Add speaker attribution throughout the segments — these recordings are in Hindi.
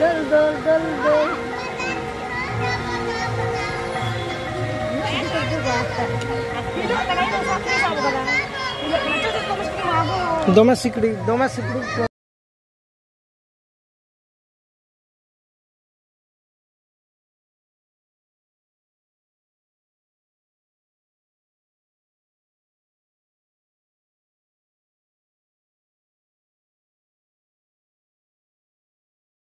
Speaker 1: दल दल दल दल
Speaker 2: दो
Speaker 3: में सिकड़ी दो में सिकड़ी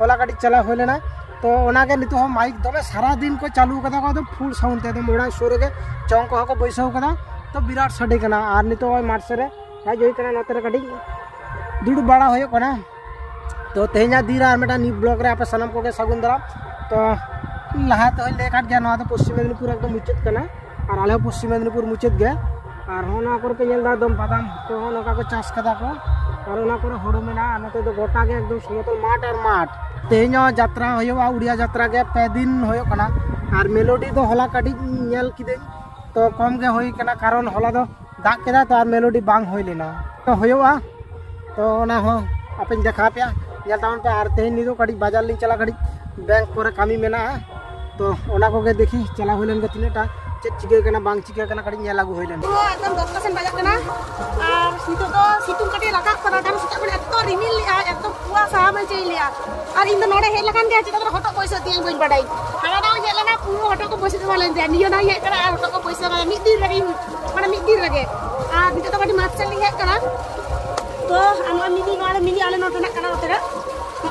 Speaker 3: होला गाड़ी चला होना तो उनके नित माइक दमे सारा दिन को चालू कर फुल साउंड एकदम मोड़ा सुर के चौंक को बैसव कर तो बिराट सटी के नित मार्चरे हज़ार नतरे का दुड़ बड़ा होना तो तेजा दिन मेटा नि ब्लक आप सामान को सगुन दरा तो लहा तो लेकिन पश्चिम मेदनिपुर एकदम मुचाद करना और आलो पश्चिम मेदनिपुर मुचाद के और हाँ को बदाम को। করোনা করে হরমে না আমাদের তো গোটাকে একদম সমতল মাঠ আর মাঠ তেহেন যাত্রা হয়েও উড়িয়া যাত্রাকে পে দিন হয়েও কানা আর মেলোডি তো হলা কাটি নেল কিদে তো কমকে হই কেনা কারণ হলা তো দাগ কেদা তো আর মেলোডি বাং হইলে না তো হয়েও तो ना हो अपन देखा पे जलटाउन पे आर तेहन निदो कड़ी बाज़ार लिंग चला कड़ी बैंक पर कामी मेना तो ओना को के देखी चला होलन के तीनटा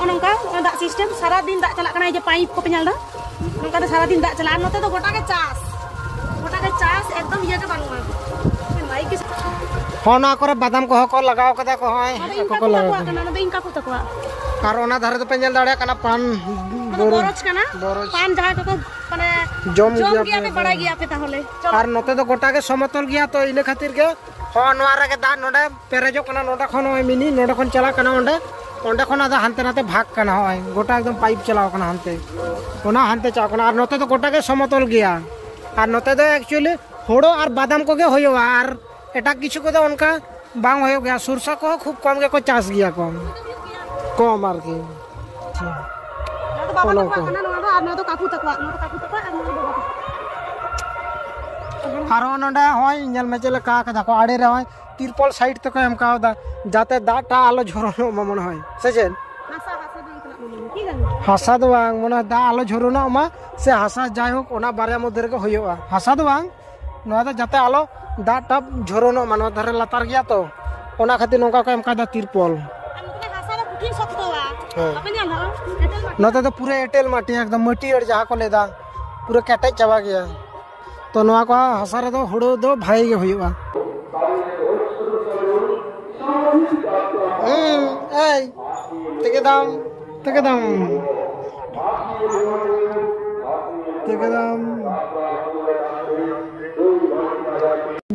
Speaker 2: Nongka, nggak sistem. Sarat din tak celak kena aja pahit kok penyalda. Nongka tuh sarat din tak celak. Nonton tuh kotaknya cas. चाय एकदम ये के बनवा माई के
Speaker 3: ᱦᱚᱸ ᱱᱚᱣᱟ ᱠᱚᱨᱮ ᱵᱟᱫᱟᱢ ᱠᱚᱦᱚᱸ ᱠᱚ ᱞᱟᱜᱟᱣ ᱠᱟᱫᱟ ᱠᱚ ᱦᱚᱸᱭ ᱠᱚᱠᱚ ᱞᱟᱜᱟᱣ ᱠᱟᱱᱟ
Speaker 2: ᱱᱚᱰᱮ ᱤᱱᱠᱟ ᱠᱚ ᱛᱟᱠᱚᱣᱟ
Speaker 3: ᱟᱨ ᱚᱱᱟ ᱫᱷᱟᱨᱮ ᱫᱚᱯᱮ ᱧᱮᱞ ᱫᱟᱲᱮᱭᱟᱜ ᱠᱟᱱᱟ ᱯᱟᱱ ᱵᱚᱨᱚᱡ
Speaker 2: ᱠᱟᱱᱟ ᱯᱟᱱ ᱡᱟᱦᱟᱸ ᱠᱚᱠᱚ ᱢᱟᱱᱮ
Speaker 3: ᱡᱚᱢ ᱜᱮᱭᱟ ᱯᱮ ᱵᱟᱲᱟᱭ ᱜᱮᱭᱟ
Speaker 2: ᱯᱮ ᱛᱟᱦᱚᱞᱮ ᱟᱨ
Speaker 3: ᱱᱚᱛᱮ ᱫᱚ ᱜᱚᱴᱟ ᱜᱮ ᱥᱚᱢᱚᱛᱚᱞ ᱜᱮᱭᱟ ᱛᱚ ᱤᱱᱟᱹ ᱠᱷᱟᱹᱛᱤᱨ ᱜᱮ ᱦᱚᱸ ᱱᱚᱣᱟ ᱨᱮᱜᱮ ᱫᱟᱜ ᱱᱚᱰᱮ ᱯᱮᱨᱮᱡᱚᱜ ᱠᱟᱱᱟ ᱱᱚᱰᱮ ᱠᱷᱚᱱ ᱦᱚᱸ ᱢᱤᱱᱤ ᱱᱚᱰᱮ ᱠᱷᱚᱱ ᱪᱟᱞᱟᱜ ᱠᱟᱱᱟ ᱚᱸᱰᱮ ᱚᱸᱰᱮ ᱠᱷᱚᱱ ᱟᱫᱚ ᱦᱟᱱᱛᱮ ᱱᱟᱛᱮ ᱵᱷᱟᱜ ᱠᱟᱱᱟ ᱦᱚᱸᱜᱼᱚᱭ ᱜᱚᱴᱟ ᱮᱠᱫᱚᱢ ᱯᱟᱭᱤᱯ ᱪᱟᱞᱟᱣ ᱠᱟᱱᱟ ᱦᱟᱱᱛᱮ ᱚᱱᱟ ᱦᱟᱱᱛᱮ ᱪᱟᱞᱟᱣ ᱠᱟᱱᱟ ᱟᱨ ᱱᱚᱛᱮ ᱫᱚ ᱜᱚᱴᱟ ᱜᱮ ᱥᱚᱢᱚᱛᱚᱞ ᱜᱮᱭᱟ और नोते दो एक्चुअली हड़ो और बादाम को गे होयो और एटा किछु को दो उनका बांग होयो गया सुरसा को खूब कम गे को चास गया कम कम आर की
Speaker 2: ᱚᱱᱟ ᱠᱚ ᱟᱨ ᱱᱚᱣᱟ ᱫᱚ ᱠᱟᱠᱩ ᱛᱟᱠᱚᱣᱟ ᱱᱚᱣᱟ ᱫᱚ ᱠᱟᱠᱩ ᱛᱟᱠᱚᱣᱟ ᱟᱨ ᱱᱚᱣᱟ ᱫᱚ ᱵᱟᱵᱟ
Speaker 3: ᱟᱨᱚ ᱱᱚᱰᱮ ᱦᱚᱸᱭ ᱧᱮᱞ ᱢᱮ ᱪᱮᱫ ᱞᱮᱠᱟ ᱠᱟᱫᱟ ᱠᱚ ᱟᱲᱮ ᱨᱮ ᱦᱚᱸᱭ ᱛᱤᱨᱯᱚᱞ ᱥᱟᱭᱤᱰ ᱛᱮᱠᱚ ᱮᱢ ᱠᱟᱣᱫᱟ ᱡᱟᱛᱮ ᱫᱟᱜ ᱴᱟ ᱟᱞᱚ ᱡᱷᱚᱨᱚᱱᱚᱜ ᱢᱟ ᱢᱚᱱᱮ ᱦᱚᱭ ᱥᱮ ᱪᱮᱫ
Speaker 2: हासा
Speaker 3: तो बांग दा आलो झुरुना से हासा जैक बारे मध्य रे होयोआ हासा तो बांग ना दा जाते आलो दा टप झुरुनो मानो धरे लतार गया तो खातिर नोका को एमका दा तिरपोल
Speaker 2: नोते
Speaker 3: तो पूरे एटेल माटी एकदम मटी और जहाँ को लेदा पूरा कैटेज चाबा गया तो को हासा रे दो दो भाई के ए तकदम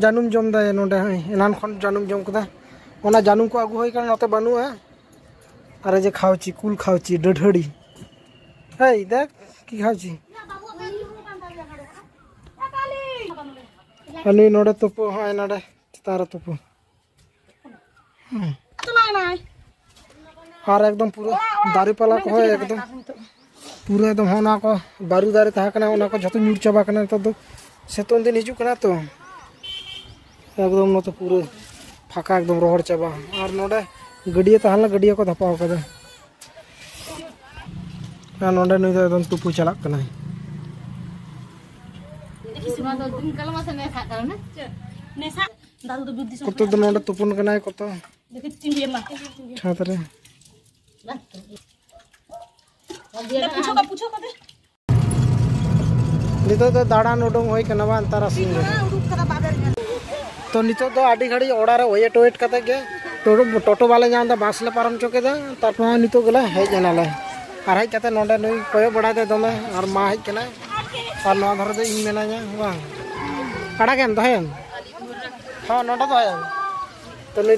Speaker 3: जानूम जम दा जानूम जम कदा जानूम को आगु होई नते बनुआ अरे जे खाउची कुल खाउची डढड़ी हे देख की खाउची अनु नोडे तुपु हाय नोडे तारा तुपु
Speaker 2: चला ना
Speaker 3: और एकदम पूरा दारू पाला को एकदम। पूरा एकदम होना को बारू दारे तहकना होना को जतो चाबा कना तो सेतों दिन हिजू कना तो। एकदम न तो पूरा फाका एकदम रोहड़ चाबा। और नोडे गडिया तहला गडिया को धपाव कदा। ना नोडे नई तो एकदम तुपु चला कना
Speaker 2: कत
Speaker 3: तो नोडे कत।
Speaker 2: देखि
Speaker 1: पूछो का
Speaker 2: पूछो का
Speaker 3: नितो तो, तो दाड़ान घड़ी ओड़ा रे वेट वेट के टोटो टोटो वाले जान दा पारम चोके दा तारपा और हज करते नई कोयो बड़ा दमे और मा हज कना और नोआ धर दे इन मेना जा वाह। आड़ा केम तो है? हाँ नोडा तो है। तो नहीं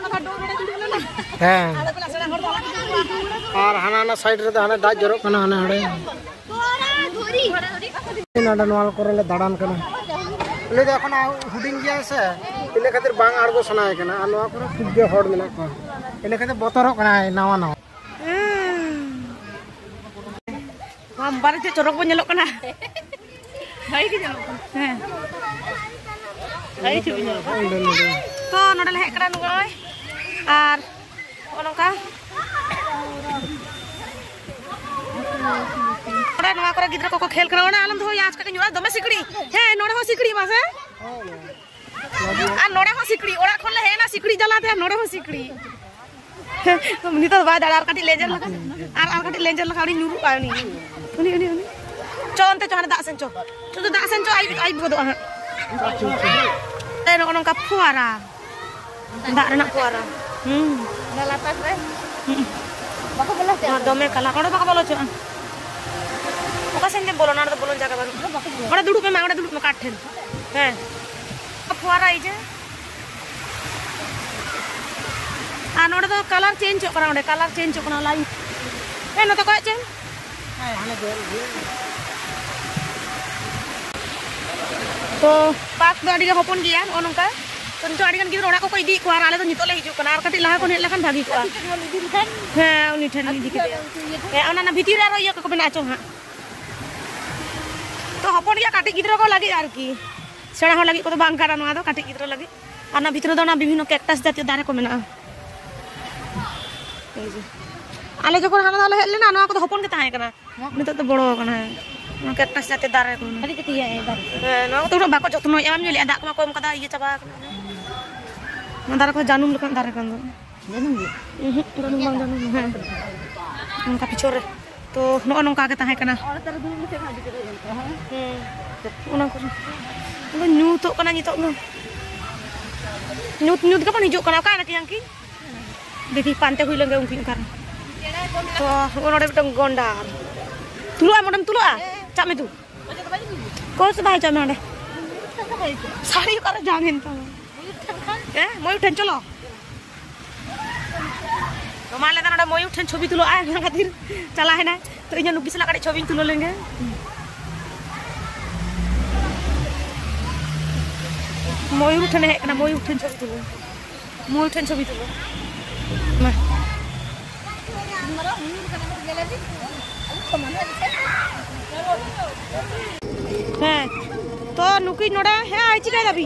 Speaker 3: হ্যাঁ আর হানা হানা সাইড রে হানা দাজ জরো কানা হানা হড়ে নাডা নোয়াল করলে দাঁড়ান কানা লে তো এখন হুডিং গিয়া আছে এনে খাতির বাং আড়গো শোনা হয় কানা আর নোয়া করে খুব গে হড় মেনা কা এনে খাতির বতরক না নাওয়া নাও
Speaker 2: gambar aja corok pun nyelok kena. Hai ke nyelok. Heh.
Speaker 3: Hai coba nyelok.
Speaker 2: Tuh nodal hek keren gue. onongka ᱚᱲᱟᱜ ᱱᱚᱣᱟ ᱠᱚᱨᱮ ᱜᱤᱫᱽᱨᱟᱹ ᱠᱚᱠᱚ ᱠᱷᱮᱞ ᱠᱟᱱᱟ ᱚᱱᱟ ᱟᱞᱚᱢ ᱫᱚᱦᱚᱭᱟ ᱟᱡ ᱠᱟᱹᱴᱤᱡ ᱧᱩᱨᱟ ᱫᱚᱢᱮ ᱥᱤᱠᱲᱤ ᱦᱮᱸ ᱱᱚᱰᱮ ᱦᱚᱸ ᱥᱤᱠᱲᱤ ᱢᱟᱥᱮ ᱟᱨ ᱱᱚᱰᱮ ᱦᱚᱸ ᱥᱤᱠᱲᱤ ᱚᱲᱟᱜ ᱠᱷᱚᱱ ᱞᱮ ᱦᱮᱡ ᱮᱱᱟ ᱥᱤᱠᱲᱤ ᱡᱟᱞᱟᱛᱮ ᱱᱚᱰᱮ ᱦᱚᱸ ᱥᱤᱠᱲᱤ ᱱᱤᱛᱚᱜ ᱵᱟᱭ ᱫᱟᱲᱟ ᱟᱨ ᱠᱟᱹᱴᱤᱡ ᱞᱮᱸᱡᱮᱨ ᱞᱮᱠᱟ ᱟᱨ ᱟᱨ ᱠᱟᱹᱴᱤᱡ ᱞᱮᱸᱡᱮᱨ ᱞᱮᱠᱟ ᱩᱱᱤ ᱧᱩᱨᱩᱜᱼᱟ ᱩᱱᱤ ᱩᱱᱤ ᱩᱱᱤ ᱩᱱᱤ ᱪᱚ ᱚᱱᱛᱮ ᱪᱚ ᱦᱟᱱᱮ ᱫᱟᱜ ᱥᱮᱱ ᱪᱚ ᱪᱚ ᱫᱟᱜ ᱥᱮᱱ ᱪᱚ ᱟᱭᱩᱵ ᱟᱭᱩᱵ ᱜᱚᱫᱚᱜᱼᱟ ᱦᱟᱸᱜ ᱱᱚᱜᱼᱚ ᱱᱚᱝᱠᱟ ᱯᱷᱩᱣᱟᱨᱟ ᱫᱟᱜ ᱨᱮᱱᱟᱜ Hmm.
Speaker 1: Nalatas re.
Speaker 2: Hmm.
Speaker 1: Baka bolos te. Domer
Speaker 2: kala kono baka bolos chan. Oka sende bolo na to bolon jaga baru. Ora dudu pe ma ora dudu ma kathen. Ha. Fuara ei je. আর নোডে তো কালার চেঞ্জ করা ওডে কালার চেঞ্জ করা লাই এ নো তো কয় চেঞ্জ
Speaker 3: হ্যাঁ হানে
Speaker 2: তো Nah, kita sudah tidak ada. Nah, itu udah bakal jatuh. Nah, ini ada aku mau kau muka. Iya, coba. Ntar aku janum lu kan ntar kan.
Speaker 1: Janum dia.
Speaker 2: Mhm, janum bang janum. Heeh. Tapi chore. Eh. To no anong kage tahe kana.
Speaker 1: Tar dulu mesti hadi kare.
Speaker 2: Hmm. Unang ko. Lu nyutok kana nyitok nu. Nyut nyut kapan hijuk kana kana kiyang ki. Dekhi pante hui langga ungkin kan. To onore betong gondar. Tulu ah modem tulu ah. Cak me tu. Kau sebaik cak me onde. Sari kara jangin kamu. এ মই উঠেন চলো তোমার লেদান ওটা মই উঠেন ছবি তুলো আয় খাতির চালা হয় না তো এই জন্য নুকিস লাগাড়ি ছবি তুলো লেগে মই উঠেন হ্যাঁ না মই উঠেন ছবি তুলো মই উঠেন ছবি তুলো না হ্যাঁ তো নুকি নোড়া হ্যাঁ আইছি কাই দাবি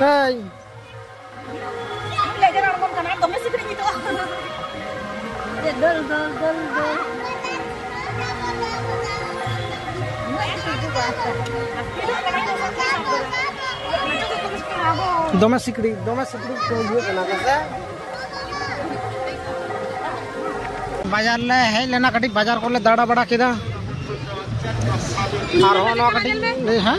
Speaker 3: say. दमे सिकड़ी दमे सिकड़ी बाज़ार को ले दाड़ा बड़ा किदा अरहोना
Speaker 2: का नहीं
Speaker 3: है?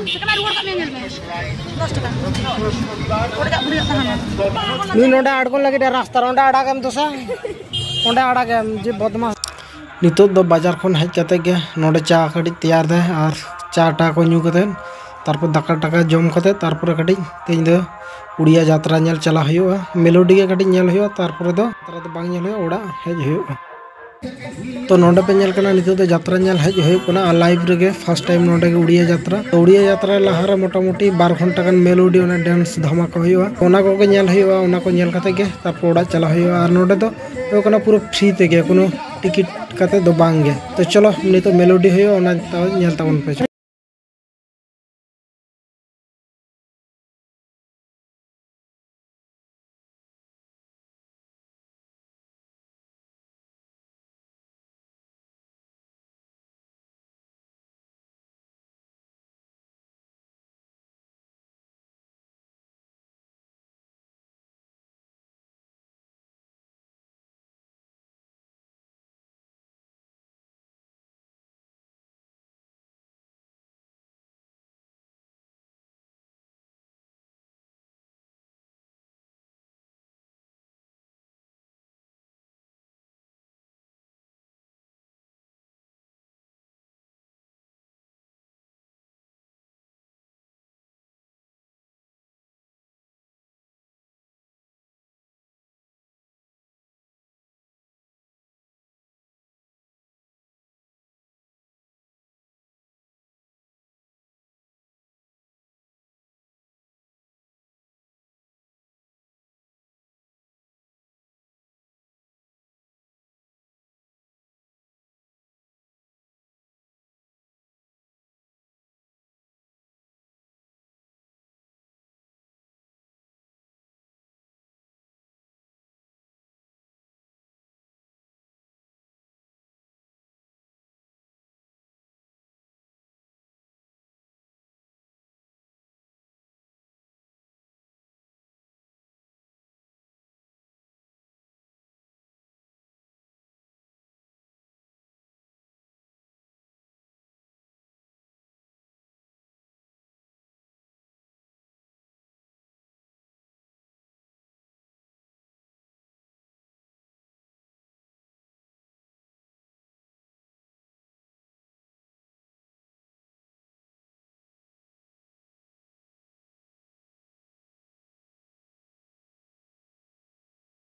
Speaker 2: नहीं, नोडा
Speaker 3: आड़ को लगे रास्ता रोडा आड़ा गम दोसा तो ओडा आड़ा गम जी बदमाश। नितो, दो बाज़ार खन हज कते तो गे नोडे चा कड़ी तैयार दे और चा टा को न्यू कते तारपर दाका टाका जम कते तारपर कड़ी तेज दो। उड़िया यात्रा चला मेलोडी के कड़ी तारपर दो। तारा दो बांग ओड़ा हज तो नोडे पे नेल करना नितो तो यात्रा लाइव रे फ़र्स्ट टाइम के उड़िया यात्रा तो उड़िया यात्रा मोटा मोटी बार घंटा गन मेलोडी ओना डांस धमाका ओना को के को के चला और नोडे तो तो पूरा फ्री ते के कोनो टिकट बांग। तो चलो नितो मेलोडी हुआ ओना पे